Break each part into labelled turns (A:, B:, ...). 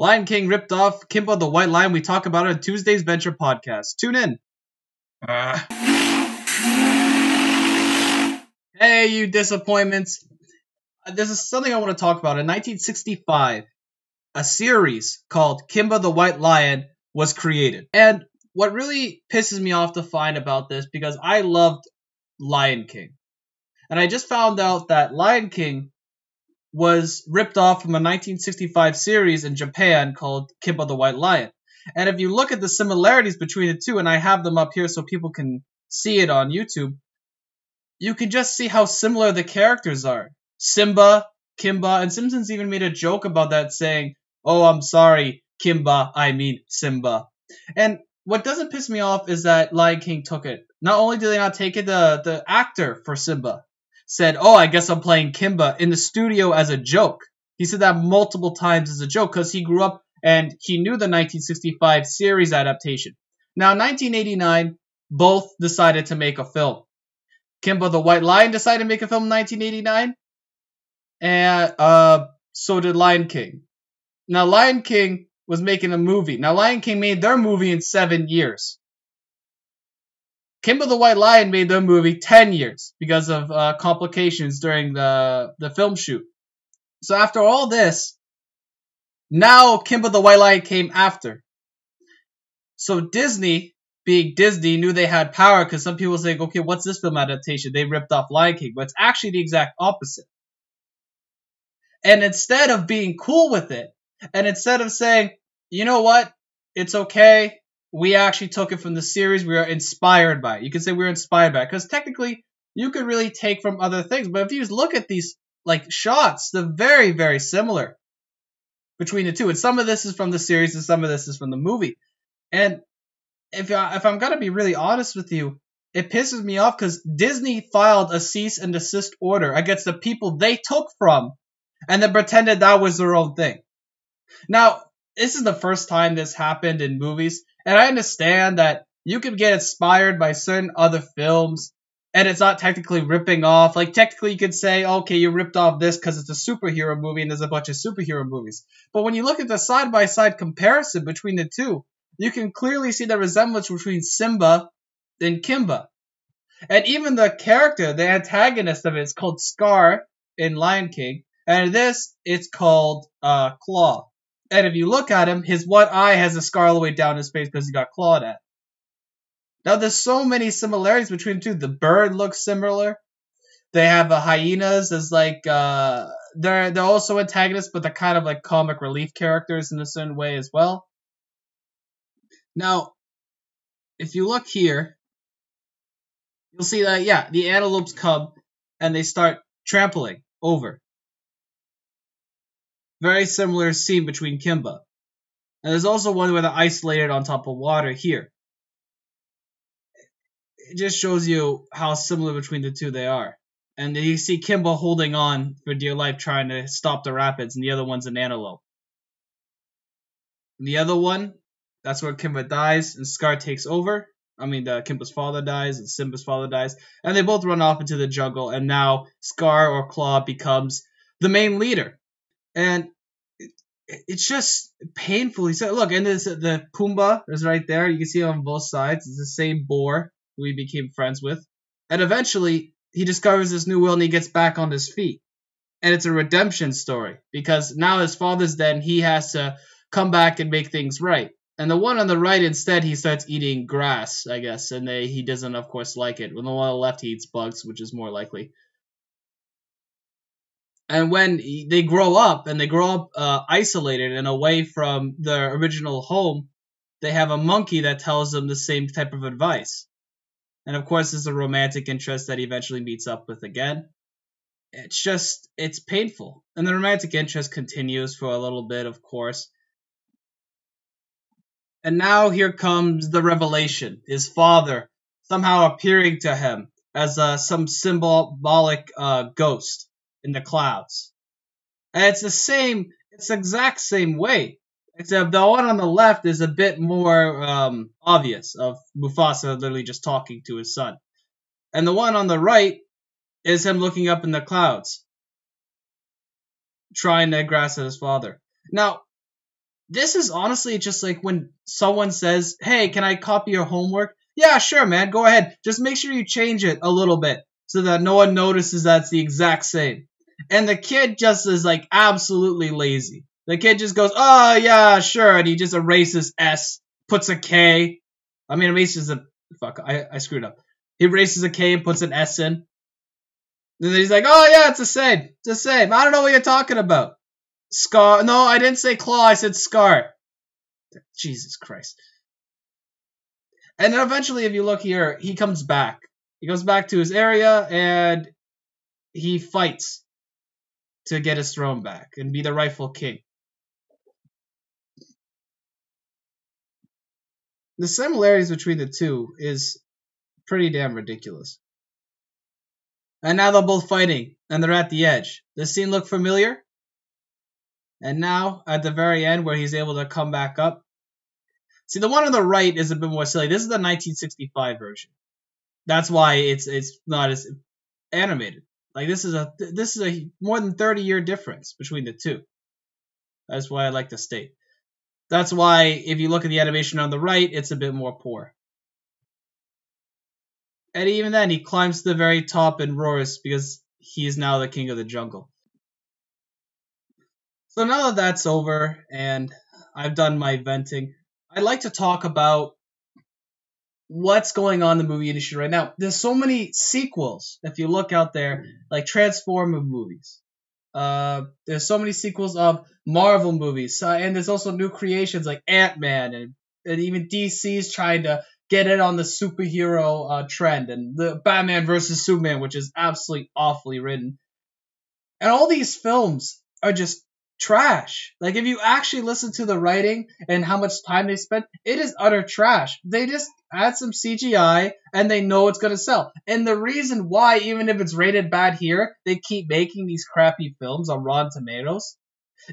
A: Lion King ripped off Kimba the White Lion. We talk about it on Tuesday's Venture podcast. Tune in. Uh. Hey, you disappointments. Uh, this is something I want to talk about. In 1965, a series called Kimba the White Lion was created. And what really pisses me off to find about this, because I loved Lion King. And I just found out that Lion King was ripped off from a 1965 series in Japan called Kimba the White Lion. And if you look at the similarities between the two, and I have them up here so people can see it on YouTube, you can just see how similar the characters are. Simba, Kimba, and Simpsons even made a joke about that saying, Oh, I'm sorry, Kimba, I mean Simba. And what doesn't piss me off is that Lion King took it. Not only did they not take it, the, the actor for Simba said, Oh, I guess I'm playing Kimba in the studio as a joke. He said that multiple times as a joke because he grew up and he knew the 1965 series adaptation. Now, 1989, both decided to make a film. Kimba the White Lion decided to make a film in 1989, and uh, so did Lion King. Now, Lion King was making a movie. Now, Lion King made their movie in seven years. Kimba the White Lion made their movie 10 years because of uh, complications during the, the film shoot. So after all this, now Kimba the White Lion came after. So Disney, being Disney, knew they had power because some people say, okay, what's this film adaptation? They ripped off Lion King, but it's actually the exact opposite. And instead of being cool with it, and instead of saying, you know what, it's okay, we actually took it from the series, we are inspired by it. You could say we are inspired by it, because technically, you could really take from other things, but if you look at these like shots, they're very, very similar between the two. And some of this is from the series, and some of this is from the movie. And if I, if I'm gonna be really honest with you, it pisses me off because Disney filed a cease and desist order against the people they took from, and then pretended that was their own thing. Now, this is the first time this happened in movies, and I understand that you can get inspired by certain other films, and it's not technically ripping off. Like, technically, you could say, okay, you ripped off this because it's a superhero movie and there's a bunch of superhero movies. But when you look at the side by side comparison between the two, you can clearly see the resemblance between Simba and Kimba. And even the character, the antagonist of it, is called Scar in Lion King, and this, it's called uh, Claw. And if you look at him, his one eye has a scar all the way down his face because he got clawed at. Now, there's so many similarities between the two. The bird looks similar. They have the hyenas as like uh, they're they're also antagonists, but they're kind of like comic relief characters in a certain way as well. Now, if you look here, you'll see that yeah, the antelopes come and they start trampling over. Very similar scene between Kimba. And there's also one where they're isolated on top of water here. It just shows you how similar between the two they are. And you see Kimba holding on for dear life trying to stop the rapids, and the other one's an antelope. And the other one, that's where Kimba dies, and Scar takes over. I mean, Kimba's father dies, and Simba's father dies, and they both run off into the jungle, and now Scar or Claw becomes the main leader and it's just painfully so. Look, and this, the Pumbaa is right there. You can see on both sides. It's the same boar he became friends with, and eventually he discovers this new world and he gets back on his feet. And it's a redemption story because now his father's dead and he has to come back and make things right. And the one on the right, instead, he starts eating grass, I guess, and they, he doesn't, of course, like it. When the one on the left, he eats bugs, which is more likely and when they grow up and they grow up uh, isolated and away from their original home, they have a monkey that tells them the same type of advice. And of course, there's a romantic interest that he eventually meets up with again. It's just, it's painful. And the romantic interest continues for a little bit, of course. And now here comes the revelation his father somehow appearing to him as uh, some symbolic uh, ghost in the clouds. And it's the same, it's the exact same way. Except the one on the left is a bit more um, obvious of Mufasa literally just talking to his son. And the one on the right is him looking up in the clouds, trying to grasp at his father. Now, this is honestly just like when someone says, "Hey, can I copy your homework?" Yeah, sure, man. Go ahead. Just make sure you change it a little bit so that no one notices that's the exact same. And the kid just is like absolutely lazy. The kid just goes, "Oh yeah, sure," and he just erases S, puts a K. I mean, erases a fuck. I, I screwed up. He erases a K and puts an S in. And then he's like, "Oh yeah, it's the same. It's the same. I don't know what you're talking about." Scar. No, I didn't say claw. I said scar. Jesus Christ. And then eventually, if you look here, he comes back. He goes back to his area and he fights to get his throne back and be the rightful king. The similarities between the two is pretty damn ridiculous. And now they're both fighting and they're at the edge. Does scene look familiar? And now, at the very end, where he's able to come back up. See, the one on the right is a bit more silly. This is the 1965 version. That's why it's it's not as animated. Like this is a this is a more than 30 year difference between the two. That's why I like to state. That's why if you look at the animation on the right, it's a bit more poor. And even then, he climbs to the very top and roars because he is now the king of the jungle. So now that that's over and I've done my venting, I'd like to talk about what's going on in the movie industry right now. There's so many sequels. If you look out there, like Transformer movies, uh, there's so many sequels of Marvel movies, uh, and there's also new creations like Ant Man, and, and even DC's trying to get in on the superhero uh, trend, and the Batman versus Superman, which is absolutely awfully written. And all these films are just trash. Like if you actually listen to the writing and how much time they spent, it is utter trash. They just add some CGI and they know it's gonna sell. And the reason why, even if it's rated bad here, they keep making these crappy films on Rotten Tomatoes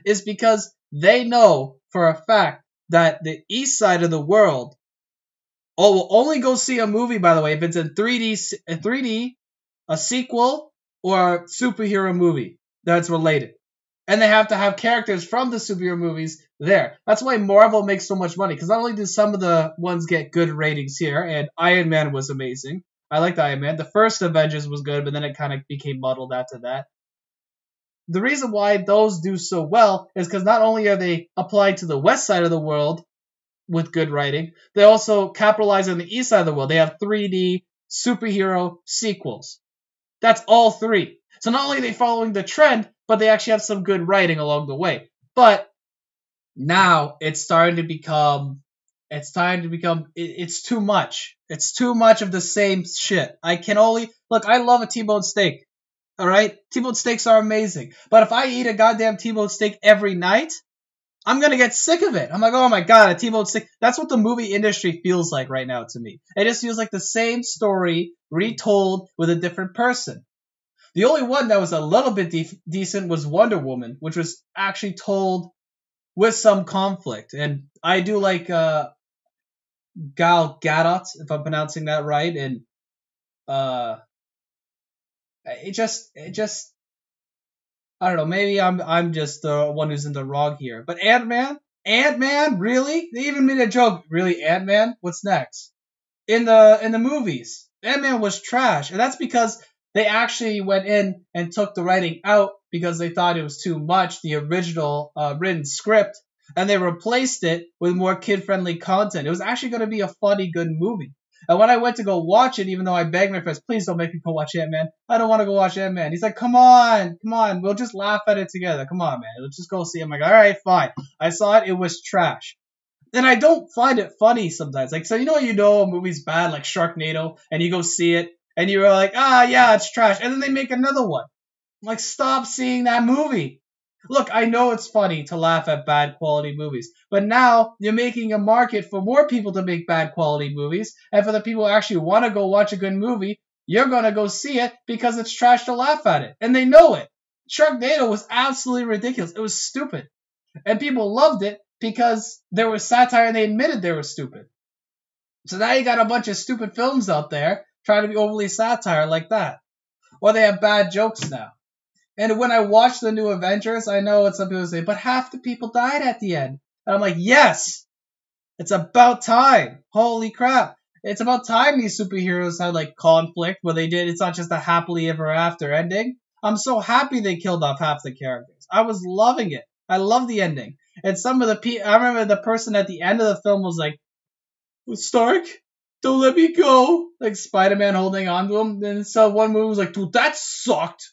A: is because they know for a fact that the east side of the world oh will only go see a movie by the way if it's in 3D 3D a sequel or a superhero movie that's related and they have to have characters from the superhero movies there. That's why Marvel makes so much money because not only did some of the ones get good ratings here, and Iron Man was amazing. I liked Iron Man. The first Avengers was good, but then it kind of became muddled after that. The reason why those do so well is because not only are they applied to the west side of the world with good writing, they also capitalize on the east side of the world. They have 3D superhero sequels. That's all three. So not only are they following the trend, but they actually have some good writing along the way. But now it's starting to become it's time to become it, it's too much. It's too much of the same shit. I can only look, I love a T-bone steak. All right? T-bone steaks are amazing. But if I eat a goddamn T-bone steak every night, I'm gonna get sick of it. I'm like, oh my god, a T-bone steak. That's what the movie industry feels like right now to me. It just feels like the same story retold with a different person. The only one that was a little bit de- decent was Wonder Woman, which was actually told with some conflict. And I do like uh, Gal Gadot, if I'm pronouncing that right, and uh, it just it just I don't know. Maybe I'm I'm just the one who's in the wrong here. But Ant Man, Ant Man, really? They even made a joke. Really, Ant Man? What's next? In the in the movies, Ant Man was trash, and that's because they actually went in and took the writing out because they thought it was too much, the original uh, written script, and they replaced it with more kid friendly content. It was actually going to be a funny, good movie. And when I went to go watch it, even though I begged my friends, please don't make me go watch Ant Man. I don't want to go watch Ant Man. He's like, come on, come on, we'll just laugh at it together. Come on, man, let's just go see it. I'm like, all right, fine. I saw it, it was trash. And I don't find it funny sometimes. Like, so you know, you know a movie's bad, like Sharknado, and you go see it, and you were like, ah, yeah, it's trash. And then they make another one. I'm like, stop seeing that movie. Look, I know it's funny to laugh at bad quality movies, but now you're making a market for more people to make bad quality movies, and for the people who actually want to go watch a good movie, you're gonna go see it because it's trash to laugh at it, and they know it. Sharknado was absolutely ridiculous. It was stupid, and people loved it because there was satire and they admitted they were stupid. So now you got a bunch of stupid films out there trying to be overly satire like that. Or they have bad jokes now. And when I watch the new Avengers, I know what some people say, but half the people died at the end. And I'm like, yes, it's about time. Holy crap. It's about time these superheroes had like conflict where they did. It's not just a happily ever after ending. I'm so happy they killed off half the characters. I was loving it. I love the ending. And some of the pe- I remember the person at the end of the film was like, Stark, don't let me go. Like Spider-Man holding on to him. Then so one movie was like, dude, that sucked.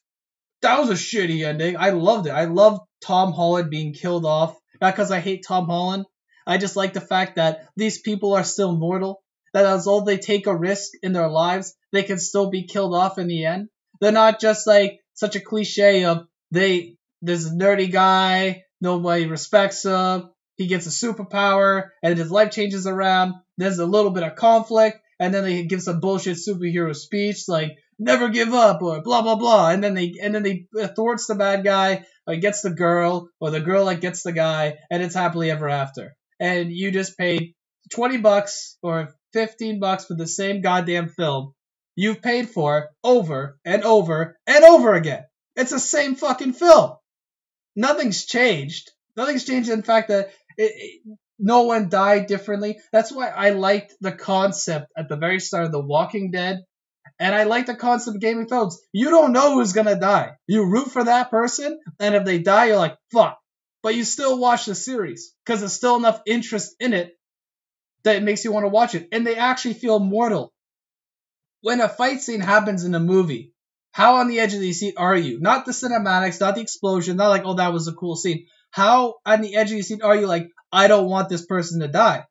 A: That was a shitty ending. I loved it. I loved Tom Holland being killed off. Not because I hate Tom Holland. I just like the fact that these people are still mortal. That as though they take a risk in their lives, they can still be killed off in the end. They're not just like such a cliche of they there's a nerdy guy, nobody respects him, he gets a superpower, and his life changes around. There's a little bit of conflict, and then they give some bullshit superhero speech like "never give up" or blah blah blah, and then they and then they thwarts the bad guy, or gets the girl, or the girl like gets the guy, and it's happily ever after. And you just paid twenty bucks or fifteen bucks for the same goddamn film you've paid for over and over and over again. It's the same fucking film. Nothing's changed. Nothing's changed in fact that it, it, no one died differently. That's why I liked the concept at the very start of The Walking Dead. And I like the concept of Game of Thrones. You don't know who's gonna die. You root for that person, and if they die, you're like, fuck. But you still watch the series because there's still enough interest in it that it makes you want to watch it. And they actually feel mortal. When a fight scene happens in a movie, how on the edge of the seat are you? Not the cinematics, not the explosion, not like, oh, that was a cool scene. How on the edge of your seat are you like, I don't want this person to die?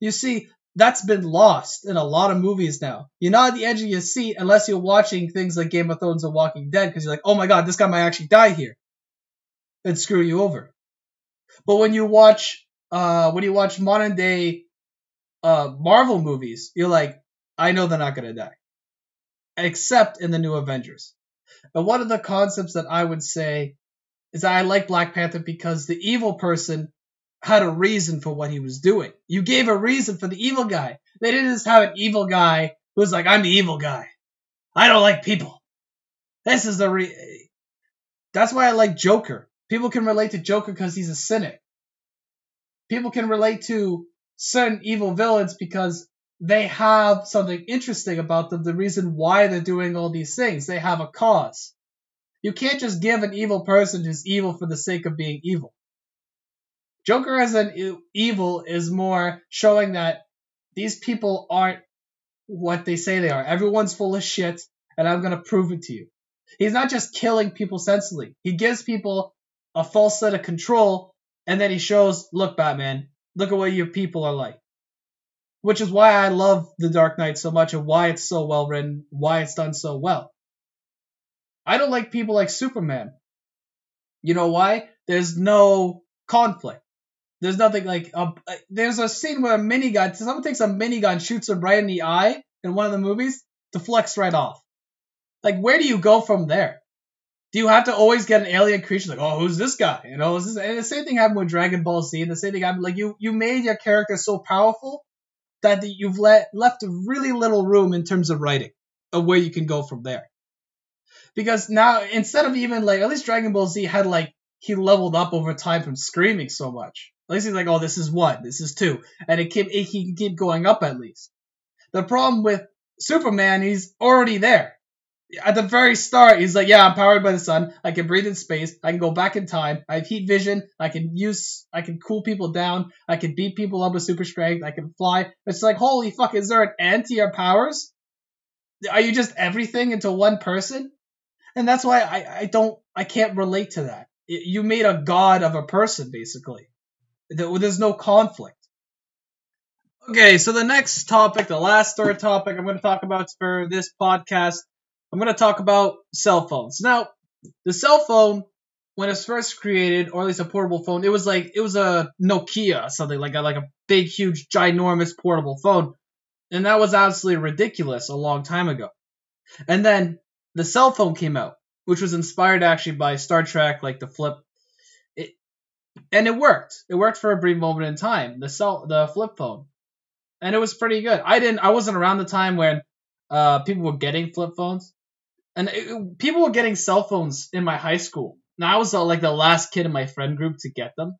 A: You see, that's been lost in a lot of movies now. You're not at the edge of your seat unless you're watching things like Game of Thrones or Walking Dead because you're like, oh my god, this guy might actually die here and screw you over. But when you watch, uh, when you watch modern day, uh, Marvel movies, you're like, I know they're not gonna die, except in the new Avengers. And one of the concepts that I would say is that I like Black Panther because the evil person had a reason for what he was doing. You gave a reason for the evil guy. They didn't just have an evil guy who was like, I'm the evil guy. I don't like people. This is the re. That's why I like Joker. People can relate to Joker because he's a cynic. People can relate to certain evil villains because they have something interesting about them, the reason why they're doing all these things. They have a cause. You can't just give an evil person who's evil for the sake of being evil. Joker as an evil is more showing that these people aren't what they say they are. Everyone's full of shit, and I'm gonna prove it to you. He's not just killing people senselessly. He gives people a false set of control, and then he shows, look, Batman, look at what your people are like. Which is why I love The Dark Knight so much and why it's so well written, why it's done so well. I don't like people like Superman. You know why? There's no conflict. There's nothing like a, there's a scene where a minigun, someone takes a minigun, shoots him right in the eye in one of the movies, deflects right off. Like, where do you go from there? Do you have to always get an alien creature like, oh, who's this guy? You know, this? and the same thing happened with Dragon Ball Z, and the same thing happened like you you made your character so powerful that you've let left really little room in terms of writing of where you can go from there because now instead of even like at least Dragon Ball Z had like he leveled up over time from screaming so much. At least he's like, oh, this is one, this is two, and it keep it can keep going up at least. The problem with Superman, he's already there. At the very start, he's like, yeah, I'm powered by the sun. I can breathe in space. I can go back in time. I have heat vision. I can use. I can cool people down. I can beat people up with super strength. I can fly. It's like, holy fuck, is there an end to your powers? Are you just everything into one person? And that's why I, I don't I can't relate to that. You made a god of a person basically. There's no conflict. Okay, so the next topic, the last third topic I'm going to talk about for this podcast, I'm going to talk about cell phones. Now, the cell phone when it was first created, or at least a portable phone, it was like it was a Nokia, something like a, like a big, huge, ginormous portable phone, and that was absolutely ridiculous a long time ago. And then the cell phone came out, which was inspired actually by Star Trek, like the flip. It, and it worked. It worked for a brief moment in time. The cell, the flip phone, and it was pretty good. I didn't. I wasn't around the time when uh, people were getting flip phones, and it, people were getting cell phones in my high school. Now I was uh, like the last kid in my friend group to get them.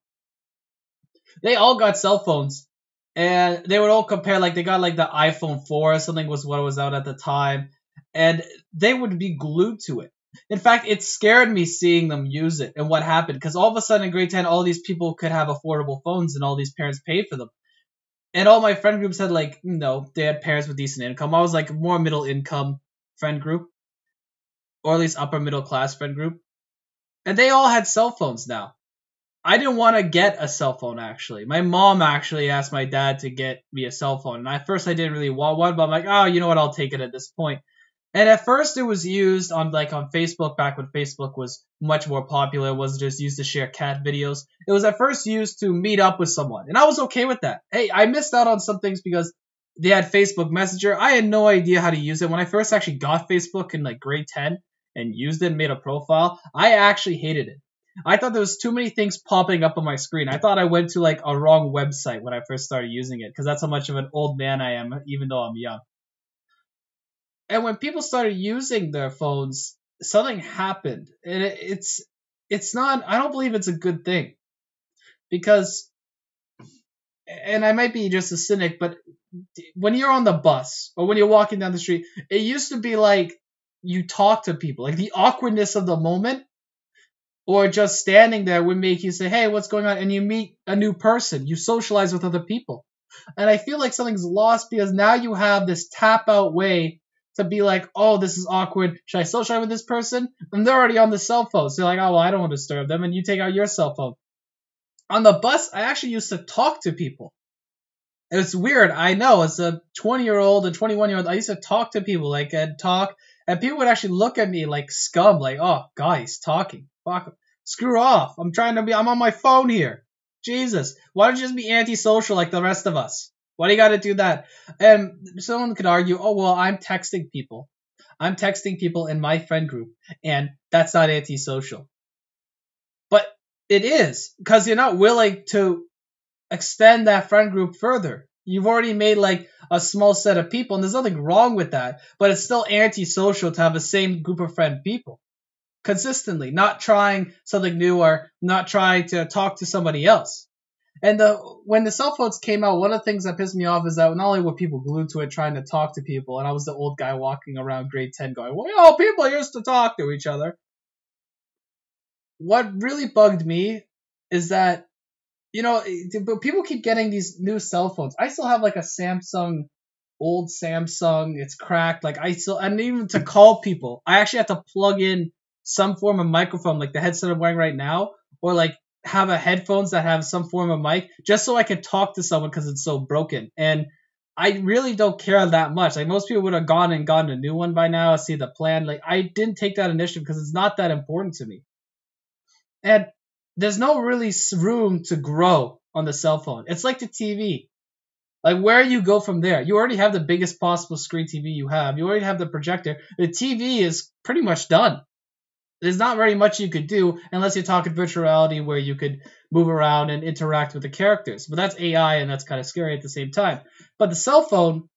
A: They all got cell phones, and they would all compare. Like they got like the iPhone 4 or something was what was out at the time, and they would be glued to it. In fact, it scared me seeing them use it and what happened because all of a sudden in grade 10, all these people could have affordable phones and all these parents paid for them. And all my friend groups had like, you know, they had parents with decent income. I was like more middle income friend group, or at least upper middle class friend group. And they all had cell phones now. I didn't want to get a cell phone actually. My mom actually asked my dad to get me a cell phone. And at first I didn't really want one, but I'm like, oh, you know what, I'll take it at this point. And at first it was used on like on Facebook back when Facebook was much more popular. It wasn't just used to share cat videos. It was at first used to meet up with someone. And I was okay with that. Hey, I missed out on some things because they had Facebook Messenger. I had no idea how to use it. When I first actually got Facebook in like grade 10 and used it and made a profile, I actually hated it. I thought there was too many things popping up on my screen. I thought I went to like a wrong website when I first started using it because that's how much of an old man I am, even though I'm young. And when people started using their phones, something happened, and it, it's it's not. I don't believe it's a good thing because, and I might be just a cynic, but when you're on the bus or when you're walking down the street, it used to be like you talk to people, like the awkwardness of the moment or just standing there would make you say, "Hey, what's going on?" and you meet a new person, you socialize with other people. And I feel like something's lost because now you have this tap out way to be like, oh, this is awkward. Should I socialize with this person? And they're already on the cell phone. So you're like, oh, well, I don't want to disturb them. And you take out your cell phone. On the bus, I actually used to talk to people. It's weird. I know. As a 20 year old, a 21 year old, I used to talk to people. Like, I'd talk, and people would actually look at me like scum. Like, oh, guys, talking. Fuck. Screw off. I'm trying to be, I'm on my phone here. Jesus. Why don't you just be antisocial like the rest of us? Why do you got to do that? And someone could argue, oh, well, I'm texting people. I'm texting people in my friend group, and that's not antisocial. But it is, because you're not willing to extend that friend group further. You've already made like a small set of people, and there's nothing wrong with that, but it's still antisocial to have the same group of friend people consistently, not trying something new or not trying to talk to somebody else. And the when the cell phones came out, one of the things that pissed me off is that not only were people glued to it trying to talk to people, and I was the old guy walking around grade 10 going, well, people used to talk to each other. What really bugged me is that, you know, eh, people keep getting these new cell phones. I still have like a Samsung, old Samsung. It's cracked. Like I still, and even to call people, I actually have to plug in some form of microphone, like the headset I'm wearing right now, or like have a headphones that have some form of mic just so I can talk to someone because it's so broken. And I really don't care that much. Like most people would have gone and gotten a new one by now, see the plan. Like I didn't take that initiative because it's not that important to me. And there's no really room to grow on the cell phone. It's like the TV. Like where you go from there. You already have the biggest possible screen TV you have. You already have the projector. The TV is pretty much done there's not very much you could do unless you're talking virtual reality where you could move around and interact with the characters. But that's AI and that's kind of scary at the same time. But the cell phone,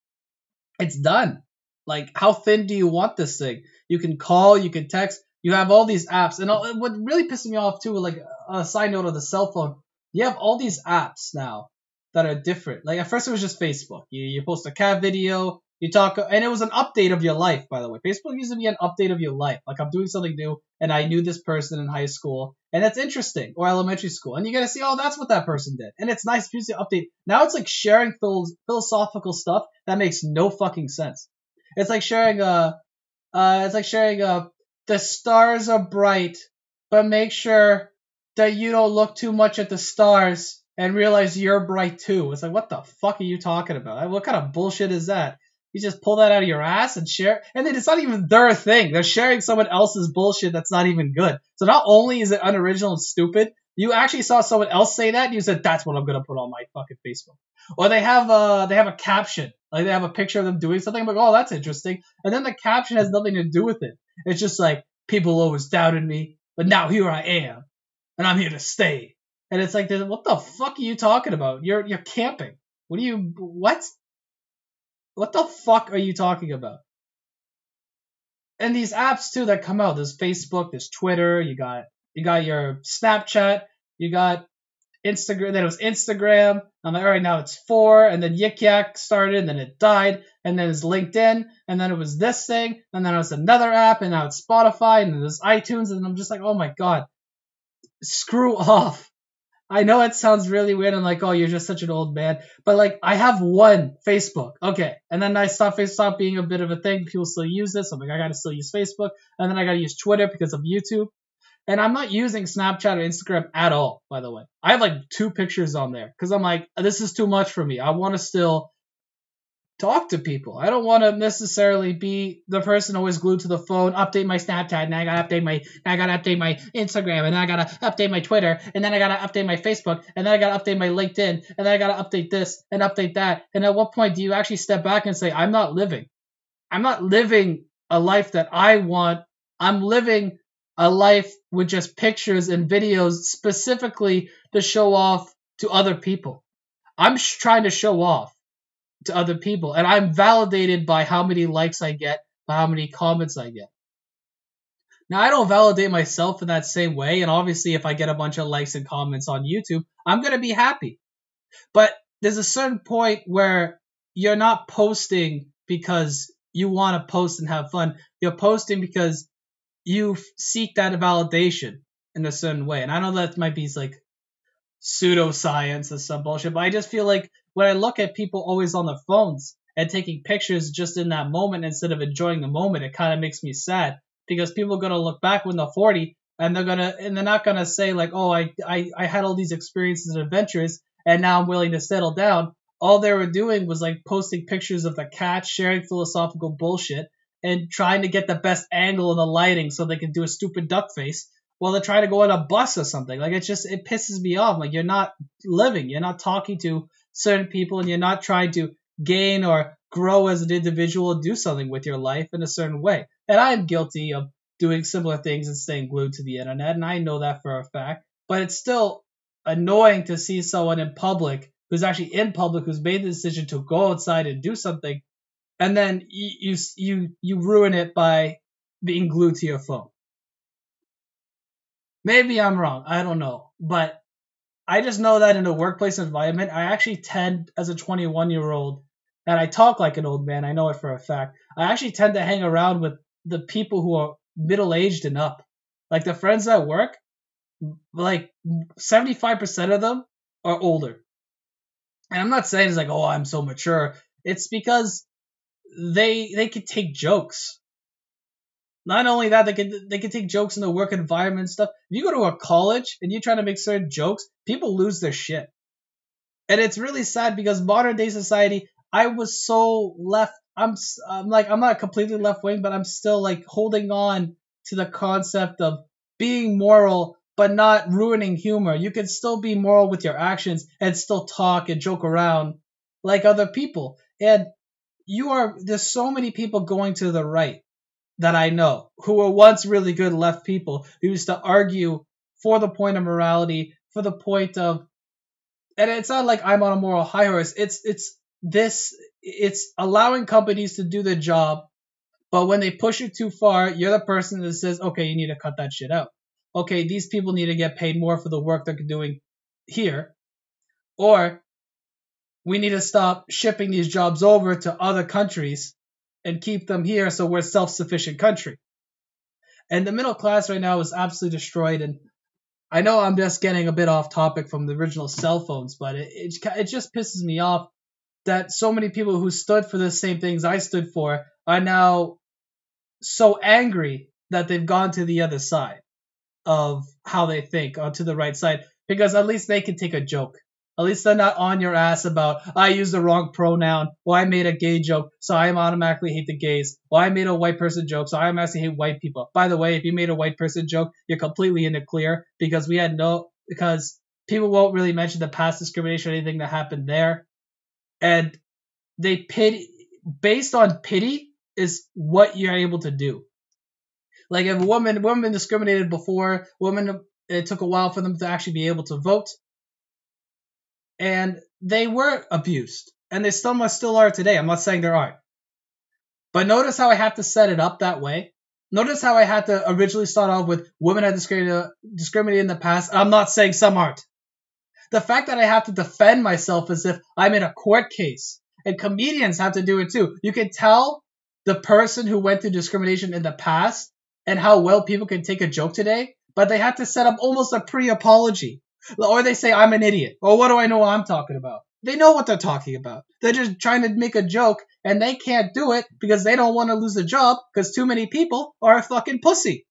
A: it's done. Like, how thin do you want this thing? You can call, you can text, you have all these apps. And what really pisses me off too, like a side note of the cell phone, you have all these apps now that are different. Like at first it was just Facebook. You, you post a cat video, you talk, and it was an update of your life, by the way. Facebook used to be an update of your life. Like I'm doing something new, and I knew this person in high school, and that's interesting, or elementary school, and you get to see, oh, that's what that person did, and it's nice to update. Now it's like sharing phil- philosophical stuff that makes no fucking sense. It's like sharing a, uh, uh, it's like sharing a, uh, the stars are bright, but make sure that you don't look too much at the stars and realize you're bright too. It's like, what the fuck are you talking about? What kind of bullshit is that? You just pull that out of your ass and share. And then it's not even their thing. They're sharing someone else's bullshit that's not even good. So not only is it unoriginal and stupid, you actually saw someone else say that and you said, that's what I'm gonna put on my fucking Facebook. Or they have a they have a caption. Like they have a picture of them doing something. I'm like, oh, that's interesting. And then the caption has nothing to do with it. It's just like, people always doubted me, but now here I am. And I'm here to stay. And it's like, what the fuck are you talking about? You're you're camping. What do you what? What the fuck are you talking about? And these apps too that come out, there's Facebook, there's Twitter, you got you got your Snapchat, you got Instagram. Then it was Instagram. I'm like, all right, now it's four. And then Yik Yak started, and then it died. And then it's LinkedIn. And then it was this thing. And then it was another app. And now it's Spotify. And then there's iTunes. And I'm just like, oh my god, screw off. I know it sounds really weird. I'm like, oh, you're just such an old man. But like, I have one Facebook. Okay. And then I stopped Facebook being a bit of a thing. People still use this. I'm like, I gotta still use Facebook. And then I gotta use Twitter because of YouTube. And I'm not using Snapchat or Instagram at all, by the way. I have like two pictures on there because I'm like, this is too much for me. I want to still talk to people. I don't want to necessarily be the person always glued to the phone, update my Snapchat, and I gotta update my I gotta update my Instagram, and I gotta update my Twitter, and then I gotta update my Facebook, and then I gotta update my LinkedIn, and then I gotta update this and update that. And at what point do you actually step back and say, I'm not living? I'm not living a life that I want. I'm living a life with just pictures and videos specifically to show off to other people. I'm sh- trying to show off to other people, and I'm validated by how many likes I get, by how many comments I get. Now, I don't validate myself in that same way, and obviously, if I get a bunch of likes and comments on YouTube, I'm going to be happy. But there's a certain point where you're not posting because you want to post and have fun. You're posting because you seek that validation in a certain way. And I know that might be like pseudoscience or some bullshit, but I just feel like when I look at people always on their phones and taking pictures just in that moment instead of enjoying the moment, it kind of makes me sad because people are gonna look back when they're 40 and they're gonna and they're not gonna say like, oh, I I, I had all these experiences and adventures and now I'm willing to settle down. All they were doing was like posting pictures of the cat, sharing philosophical bullshit, and trying to get the best angle in the lighting so they can do a stupid duck face while they're trying to go on a bus or something. Like it's just it pisses me off. Like you're not living, you're not talking to certain people, and you're not trying to gain or grow as an individual and do something with your life in a certain way. And I am guilty of doing similar things and staying glued to the internet, and I know that for a fact. But it's still annoying to see someone in public who's actually in public who's made the decision to go outside and do something and then you you you ruin it by being glued to your phone. Maybe I'm wrong. I don't know, but I just know that in a workplace environment, I actually tend, as a 21 year old, and I talk like an old man. I know it for a fact. I actually tend to hang around with the people who are middle aged and up. Like the friends at work, like 75% of them are older. And I'm not saying it's like, oh, I'm so mature. It's because they they could take jokes. Not only that, they could they could take jokes in the work environment stuff. If you go to a college and you try to make certain jokes, people lose their shit. And it's really sad because modern day society, I was so left. I'm I'm like I'm not completely left wing, but I'm still like holding on to the concept of being moral but not ruining humor. You can still be moral with your actions and still talk and joke around like other people. And you are there's so many people going to the right that I know who were once really good left people who used to argue for the point of morality, for the point of and it's not like I'm on a moral high horse. It's it's this it's allowing companies to do the job, but when they push it too far, you're the person that says, okay, you need to cut that shit out. Okay, these people need to get paid more for the work they're doing here. Or we need to stop shipping these jobs over to other countries and keep them here so we're a self-sufficient country. And the middle class right now is absolutely destroyed. And I know I'm just getting a bit off topic from the original cell phones, but it, it, it just pisses me off that so many people who stood for the same things I stood for are now so angry that they've gone to the other side of how they think, or to the right side, because at least they can take a joke. At least they're not on your ass about I used the wrong pronoun, or I made a gay joke, so I automatically hate the gays, or I made a white person joke, so I automatically hate white people. By the way, if you made a white person joke, you're completely in the clear because we had no because people won't really mention the past discrimination or anything that happened there, and they pity based on pity is what you're able to do. Like if a woman women discriminated before, women it took a while for them to actually be able to vote and they were abused, and they still must still are today. I'm not saying there aren't, but notice how I have to set it up that way. Notice how I had to originally start off with women are discriminated, discriminated in the past. I'm not saying some aren't. The fact that I have to defend myself as if I'm in a court case, and comedians have to do it too. You can tell the person who went through discrimination in the past and how well people can take a joke today, but they have to set up almost a pre apology. Or they say, I'm an idiot. Or what do I know I'm talking about? They know what they're talking about. They're just trying to make a joke and they can't do it because they don't want to lose a job because too many people are a fucking pussy.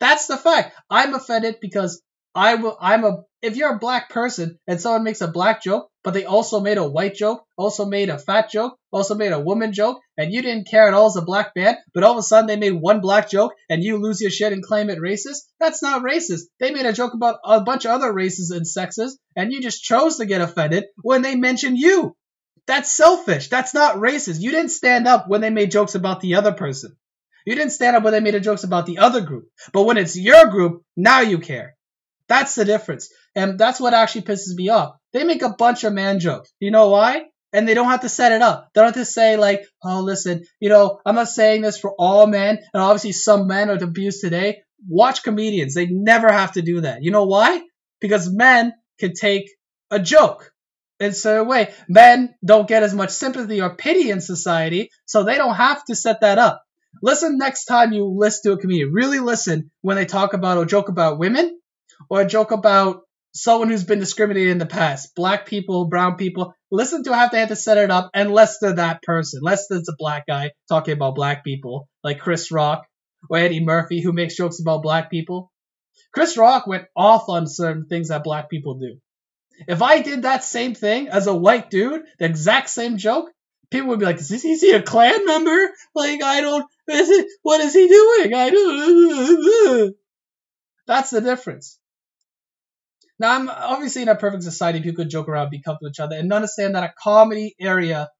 A: That's the fact. I'm offended because I will, I'm a, if you're a black person and someone makes a black joke, but they also made a white joke, also made a fat joke, also made a woman joke, and you didn't care at all as a black man, but all of a sudden they made one black joke and you lose your shit and claim it racist, that's not racist. They made a joke about a bunch of other races and sexes, and you just chose to get offended when they mentioned you. That's selfish. That's not racist. You didn't stand up when they made jokes about the other person. You didn't stand up when they made jokes about the other group. But when it's your group, now you care. That's the difference. And that's what actually pisses me off. They make a bunch of man jokes. You know why? And they don't have to set it up. They don't have to say like, oh, listen, you know, I'm not saying this for all men, and obviously some men are abused today. Watch comedians. They never have to do that. You know why? Because men can take a joke in certain way. Men don't get as much sympathy or pity in society, so they don't have to set that up. Listen next time you listen to a comedian. Really listen when they talk about or joke about women or a joke about someone who's been discriminated in the past, black people, brown people, listen to how they have to set it up unless they're that person, unless there's a black guy talking about black people, like Chris Rock or Eddie Murphy who makes jokes about black people. Chris Rock went off on certain things that black people do. If I did that same thing as a white dude, the exact same joke, people would be like, is, he a Klan member? Like, I don't, is it, what is he doing? I don't. That's the difference. Now, I'm obviously in a perfect society, people could joke around, be comfortable with each other, and understand that a comedy area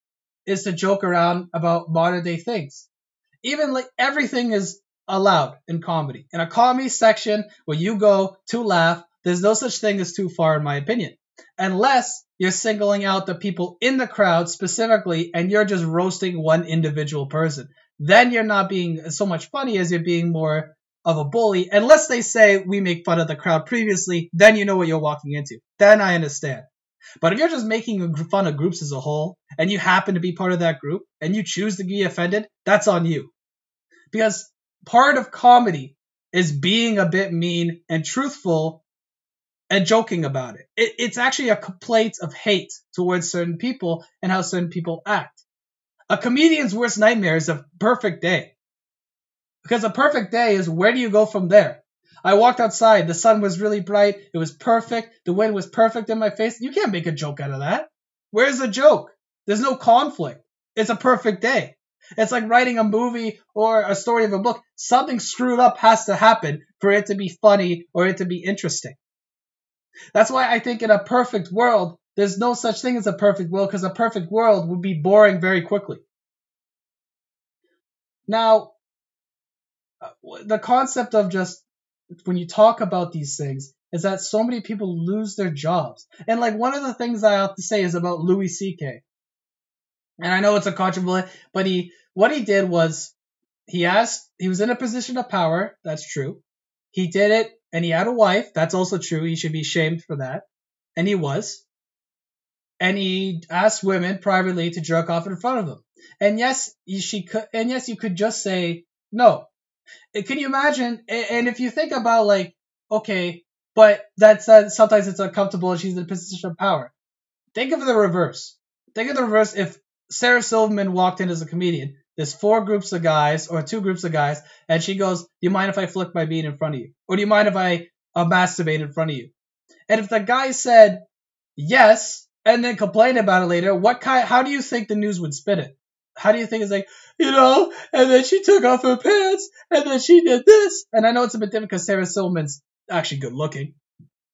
A: is to joke around about modern day things. Even like everything is allowed in comedy. In a comedy section where you go to laugh, there's no such thing as too far, in my opinion. Unless you're singling out the people in the crowd specifically and you're just roasting one individual person. Then you're not being so much funny as you're being more of a bully, unless they say we make fun of the crowd previously, then you know what you're walking into. Then I understand. But if you're just making fun of groups as a whole, and you happen to be part of that group, and you choose to be offended, that's on you. Because part of comedy is being a bit mean and truthful and joking about it. it. It's actually a complaint of hate towards certain people and how certain people act. A comedian's worst nightmare is a perfect day. Because a perfect day is where do you go from there? I walked outside. The sun was really bright. It was perfect. The wind was perfect in my face. You can't make a joke out of that. Where's the joke? There's no conflict. It's a perfect day. It's like writing a movie or a story of a book. Something screwed up has to happen for it to be funny or it to be interesting. That's why I think in a perfect world, there's no such thing as a perfect world because a perfect world would be boring very quickly. Now, Uh, the concept of just when you talk about these things is that so many people lose their jobs. And like one of the things I have to say is about Louis C.K. And I know it's a controversial, but he what he did was he asked he was in a position of power. That's true. He did it, and he had a wife. That's also true. He should be shamed for that, and he was. And he asked women privately to jerk off in front of him. And yes, she could. And yes, you could just say no. Can you imagine? And if you think about like, okay, but that's uh, sometimes it's uncomfortable and she's in a position of power. Think of the reverse. Think of the reverse if Sarah Silverman walked in as a comedian. There's four groups of guys or two groups of guys, and she goes, "Do you mind if I flick my bean in front of you, or do you mind if I uh, masturbate in front of you?" And if the guy said yes, and then complained about it later, what kind? How do you think the news would spin it? How do you think it's like? you know, and then she took off her pants, and then she did this. And I know it's a bit different because Sarah Silverman's actually good looking.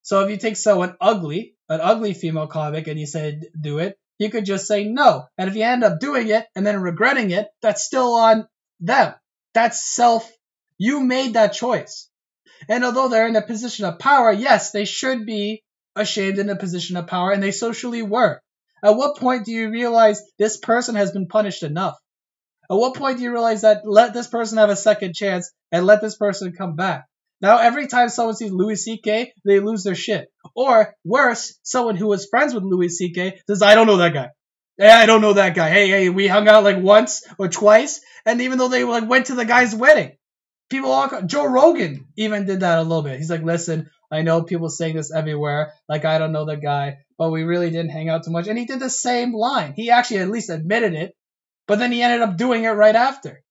A: So if you take someone ugly, an ugly female comic, and you say do it, you could just say no. And if you end up doing it and then regretting it, that's still on them. That's self. You made that choice. And although they're in a position of power, yes, they should be ashamed in a position of power, and they socially were. At what point do you realize this person has been punished enough? At what point do you realize that let this person have a second chance and let this person come back? Now every time someone sees Louis C.K., they lose their shit. Or worse, someone who was friends with Louis C.K. says, I don't know that guy. Hey, I don't know that guy. Hey, hey, we hung out like once or twice, and even though they like went to the guy's wedding, people all Joe Rogan even did that a little bit. He's like, listen, I know people saying this everywhere, like I don't know the guy, but we really didn't hang out too much. And he did the same line. He actually at least admitted it, but then he ended up doing it right after.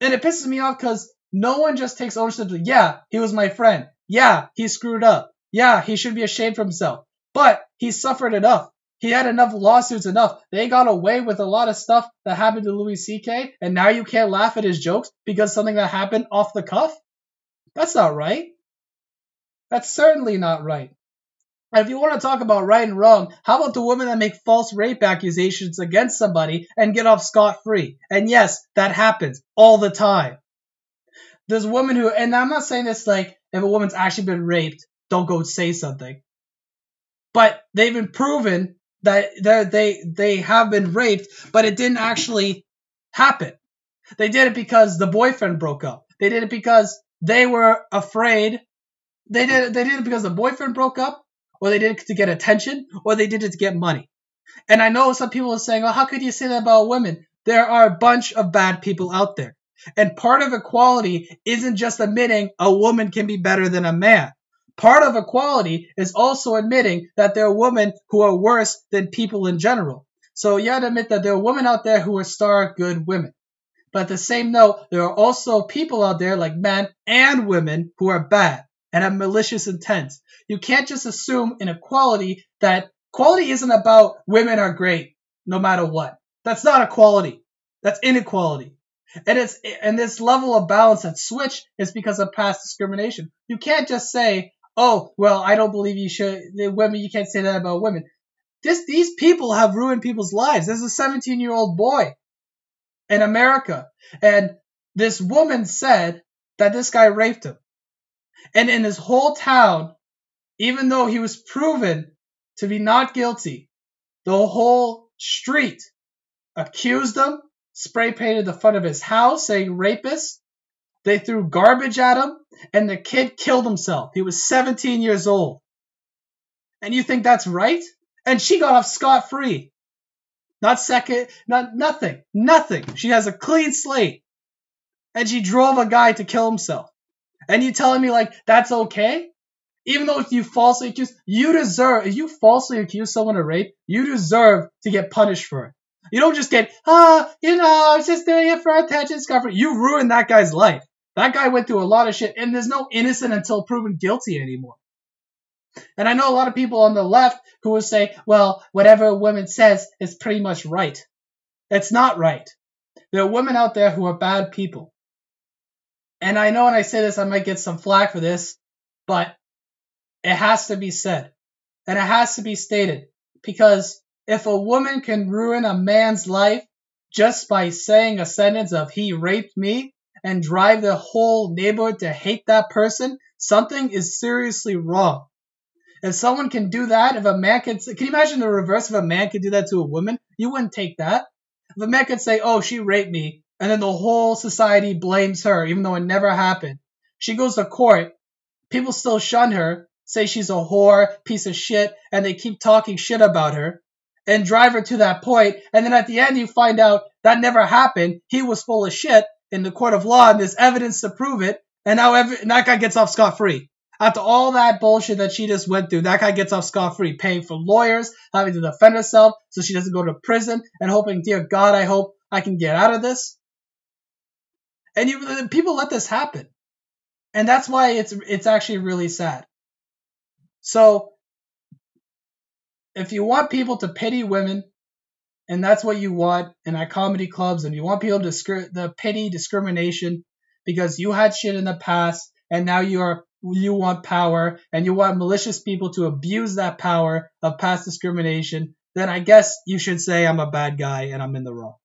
A: And it pisses me off because no one just takes ownership. Of, yeah, he was my friend. Yeah, he screwed up. Yeah, he should be ashamed for himself. But he suffered enough. He had enough lawsuits enough. They got away with a lot of stuff that happened to Louis C.K. And now you can't laugh at his jokes because something that happened off the cuff? That's not right. That's certainly not right. And if you want to talk about right and wrong, how about the women that make false rape accusations against somebody and get off scot free? And yes, that happens all the time. There's women who, and I'm not saying this like if a woman's actually been raped, don't go say something. But they've been proven that they they have been raped, but it didn't actually happen. They did it because the boyfriend broke up. They did it because they were afraid. They did it, they did it because the boyfriend broke up, or they did it to get attention, or they did it to get money. And I know some people are saying, "Oh, how could you say that about women?" There are a bunch of bad people out there. And part of equality isn't just admitting a woman can be better than a man. Part of equality is also admitting that there are women who are worse than people in general. So you have to admit that there are women out there who are star good women. But at the same note, there are also people out there like men and women who are bad and have malicious intent. You can't just assume in equality that quality isn't about women are great no matter what. That's not equality. That's inequality. And it's and this level of balance that switch is because of past discrimination. You can't just say, "Oh, well, I don't believe you should women. You can't say that about women." This these people have ruined people's lives. There's a 17 year old boy in America, and this woman said that this guy raped him, and in his whole town, even though he was proven to be not guilty, the whole street accused him spray painted the front of his house saying rapist. They threw garbage at him, and the kid killed himself. He was 17 years old. And you think that's right? And she got off scot free. Not second, not nothing, nothing. She has a clean slate. And she drove a guy to kill himself. And you telling me like that's okay? Even though if you falsely accuse, you deserve, if you falsely accuse someone of rape, you deserve to get punished for it. You don't just get, ah, you know, I was just doing it for attention, discovery. You ruined that guy's life. That guy went through a lot of shit, and there's no innocent until proven guilty anymore. And I know a lot of people on the left who will say, well, whatever a woman says is pretty much right. It's not right. There are women out there who are bad people. And I know when I say this, I might get some flack for this, but it has to be said. And it has to be stated because if a woman can ruin a man's life just by saying a sentence of he raped me and drive the whole neighborhood to hate that person, something is seriously wrong. If someone can do that, if a man can, can you imagine the reverse? If a man could do that to a woman, you wouldn't take that. If a man could say, "Oh, she raped me," and then the whole society blames her, even though it never happened. She goes to court, people still shun her, say she's a whore, piece of shit, and they keep talking shit about her and drive her to that point, and then at the end you find out that never happened. He was full of shit in the court of law, and there's evidence to prove it. And now every, and that guy gets off scot free. After all that bullshit that she just went through, that guy gets off scot free, paying for lawyers, having to defend herself so she doesn't go to prison, and hoping, dear God, I hope I can get out of this. And you, people let this happen, and that's why it's it's actually really sad. So if you want people to pity women, and that's what you want in our comedy clubs, and you want people to discri- the pity discrimination because you had shit in the past, and now you are you want power, and you want malicious people to abuse that power of past discrimination, then I guess you should say I'm a bad guy and I'm in the wrong.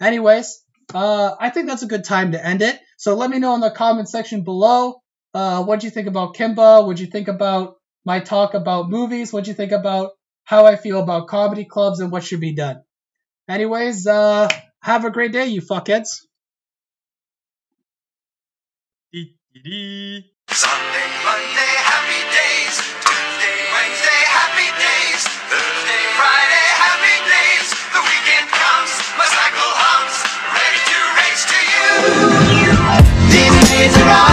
A: Anyways, uh, I think that's a good time to end it. So let me know in the comment section below uh, what you think about Kimba. What you think about my talk about movies, what do you think about how I feel about comedy clubs and what should be done. Anyways, uh, have a great day, you fuckheads. These
B: days are